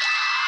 Yeah!